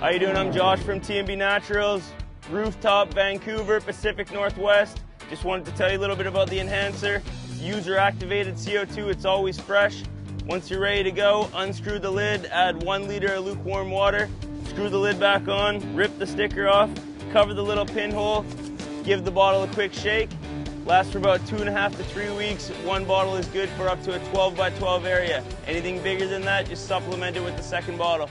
How you doing? I'm Josh from TNB Naturals, rooftop Vancouver, Pacific Northwest. Just wanted to tell you a little bit about the enhancer. User activated CO2, it's always fresh. Once you're ready to go, unscrew the lid, add one liter of lukewarm water, screw the lid back on, rip the sticker off, cover the little pinhole, give the bottle a quick shake. Lasts for about two and a half to three weeks. One bottle is good for up to a 12 by 12 area. Anything bigger than that, just supplement it with the second bottle.